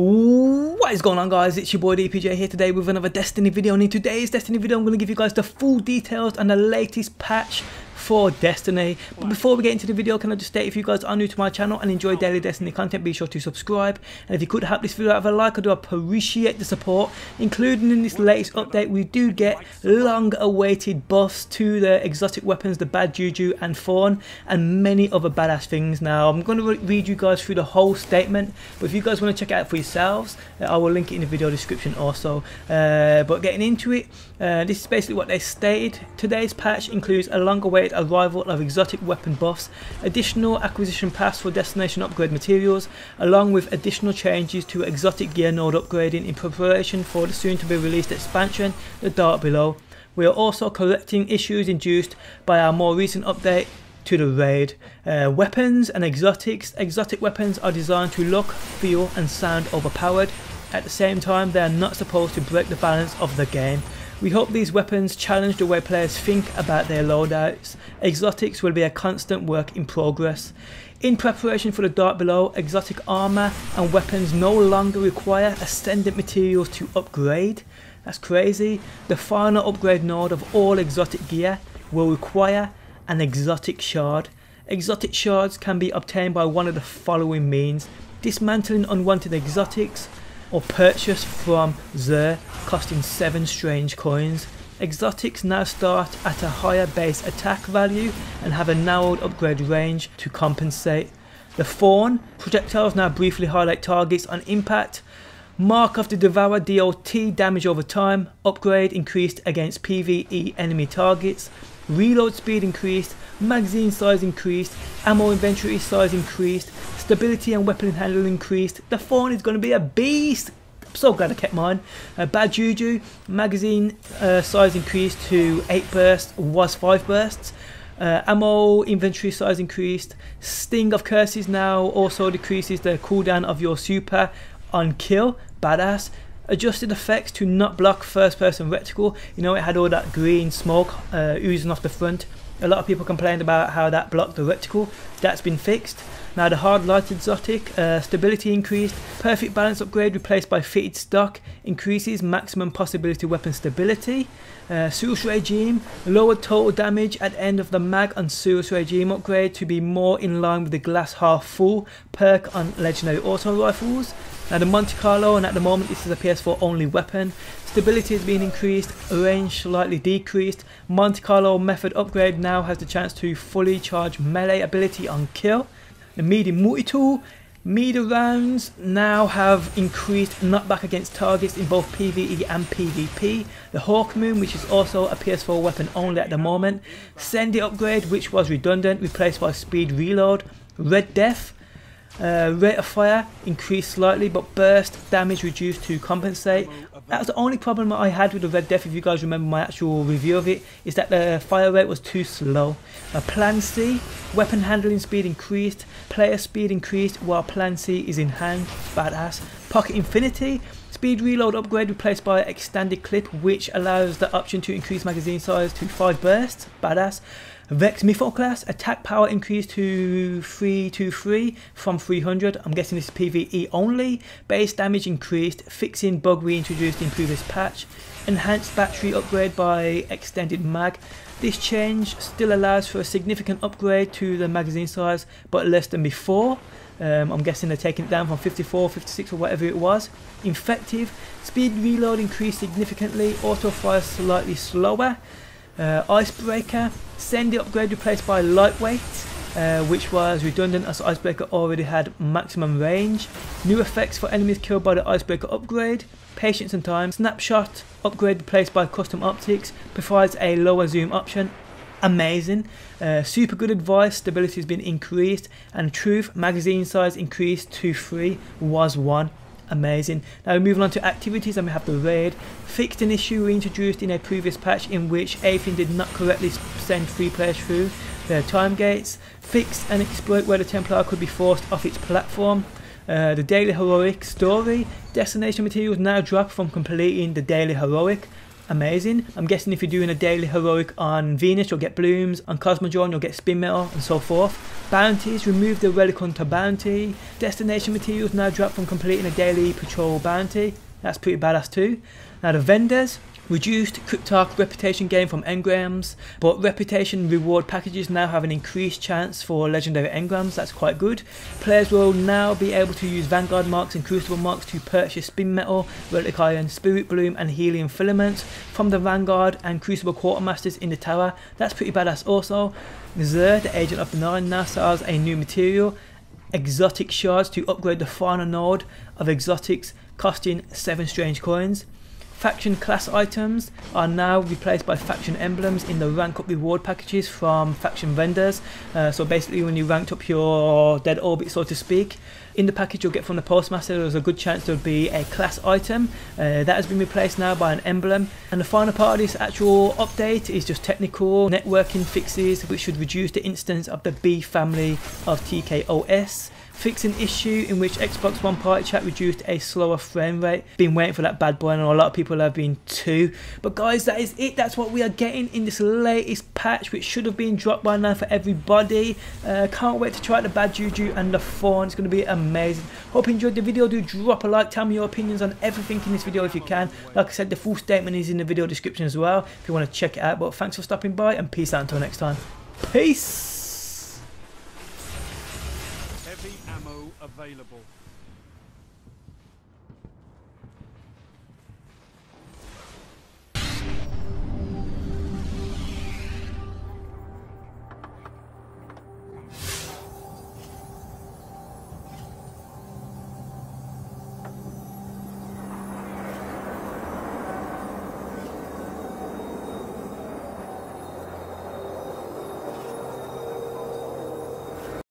What is going on guys, it's your boy DPJ here today with another Destiny video. And in today's Destiny video I'm going to give you guys the full details and the latest patch for Destiny. But before we get into the video, can I just state if you guys are new to my channel and enjoy daily Destiny content, be sure to subscribe. And if you could help this video out with a like, I do appreciate the support. Including in this latest update, we do get long awaited buffs to the exotic weapons, the Bad Juju and Thorn, and many other badass things. Now, I'm going to re read you guys through the whole statement, but if you guys want to check it out for yourselves, uh, I will link it in the video description also. Uh, but getting into it, uh, this is basically what they stated. Today's patch includes a long arrival of exotic weapon buffs, additional acquisition paths for destination upgrade materials, along with additional changes to exotic gear node upgrading in preparation for the soon to be released expansion, The Dark Below. We are also correcting issues induced by our more recent update to the raid. Uh, weapons and exotics. Exotic weapons are designed to look, feel and sound overpowered. At the same time they are not supposed to break the balance of the game. We hope these weapons challenge the way players think about their loadouts. Exotics will be a constant work in progress. In preparation for the Dark Below, exotic armour and weapons no longer require ascendant materials to upgrade. That's crazy. The final upgrade node of all exotic gear will require an exotic shard. Exotic shards can be obtained by one of the following means. Dismantling unwanted exotics, or purchase from Xur costing 7 strange coins. Exotics now start at a higher base attack value and have a narrowed upgrade range to compensate. The Thorn, projectiles now briefly highlight targets on impact. Mark of the Devourer DOT damage over time, upgrade increased against PvE enemy targets. Reload speed increased, magazine size increased, ammo inventory size increased, stability and weapon handling increased. The Thorn is going to be a beast. I'm so glad I kept mine. Uh, Bad Juju, magazine uh, size increased to 8 bursts, was 5 bursts. Uh, ammo inventory size increased. String of Curses now also decreases the cooldown of your super on kill. Badass adjusted effects to not block first person reticle. You know, it had all that green smoke uh, oozing off the front. A lot of people complained about how that blocked the reticle. That's been fixed. Now the hard light exotic, uh, stability increased, perfect balance upgrade replaced by fitted stock, increases maximum possibility weapon stability, uh, regime, lowered total damage at end of the mag on Suros Regime upgrade to be more in line with the glass half full perk on legendary auto rifles, now the Monte Carlo, and at the moment this is a PS4 only weapon. Stability has been increased, range slightly decreased. Monte Carlo method upgrade now has the chance to fully charge melee ability on kill. The medium multi-tool, meter rounds now have increased knockback against targets in both PvE and PvP. The Hawk Moon, which is also a PS4 weapon only at the moment. Send It upgrade, which was redundant, replaced by speed reload. Red Death, uh, rate of fire increased slightly, but burst damage reduced to compensate. That was the only problem I had with the Red Death, if you guys remember my actual review of it, is that the fire rate was too slow. Uh, plan C, weapon handling speed increased, player speed increased while Plan C is in hand, badass. Pocket Infinity, speed reload upgrade replaced by extended clip which allows the option to increase magazine size to 5 bursts, badass. Vex Mythoclast, attack power increased to 323 from 300. I'm guessing this is PvE only. Base damage increased, fixing bug reintroduced in previous patch. Enhanced battery upgrade by extended mag. This change still allows for a significant upgrade to the magazine size, but less than before. Um, I'm guessing they're taking it down from 54, 56 or whatever it was. Invective, speed reload increased significantly, auto fire slightly slower. Uh, Icebreaker, Send It upgrade replaced by Lightweight, uh, which was redundant as Icebreaker already had maximum range. New effects for enemies killed by the Icebreaker upgrade. Patience and time. Snapshot upgrade replaced by Custom Optics provides a lower zoom option. Amazing. Uh, super good advice, stability has been increased and truth, magazine size increased to 3 was 1 amazing. Now moving on to activities and we have the raid. Fixed an issue reintroduced in a previous patch in which Atheon did not correctly send free players through their time gates. Fixed an exploit where the Templar could be forced off its platform. Uh, the Daily Heroic story. Destination materials now drop from completing the Daily Heroic. Amazing. I'm guessing if you're doing a daily heroic on Venus, you'll get blooms. On Cosmodrome, you'll get spin metal and so forth. Bounties, remove the relic hunter bounty. Destination materials now drop from completing a daily patrol bounty. That's pretty badass too. Now the vendors, Reduced Cryptarch reputation gain from engrams, but reputation reward packages now have an increased chance for legendary engrams, that's quite good. Players will now be able to use Vanguard marks and Crucible marks to purchase Spin Metal, Relic Iron, Spirit Bloom and Helium Filaments from the Vanguard and Crucible Quartermasters in the tower, that's pretty badass also. Xur, the Agent of the Nine, now sells a new material, exotic shards to upgrade the final node of exotics costing 7 strange coins. Faction class items are now replaced by faction emblems in the rank up reward packages from faction vendors. Uh, so basically when you ranked up your dead orbit so to speak, in the package you'll get from the postmaster there's a good chance there'll be a class item. Uh, that has been replaced now by an emblem. And the final part of this actual update is just technical networking fixes which should reduce the instance of the B family of TKOS fix an issue in which Xbox One Party Chat reduced a slower frame rate. Been waiting for that bad boy and a lot of people have been too. But guys, that is it. That's what we are getting in this latest patch, which should have been dropped by now for everybody. Uh, can't wait to try the bad juju and the Thorn. It's going to be amazing. Hope you enjoyed the video. Do drop a like. Tell me your opinions on everything in this video if you can. Like I said, the full statement is in the video description as well if you want to check it out. But thanks for stopping by and peace out until next time. Peace! Available.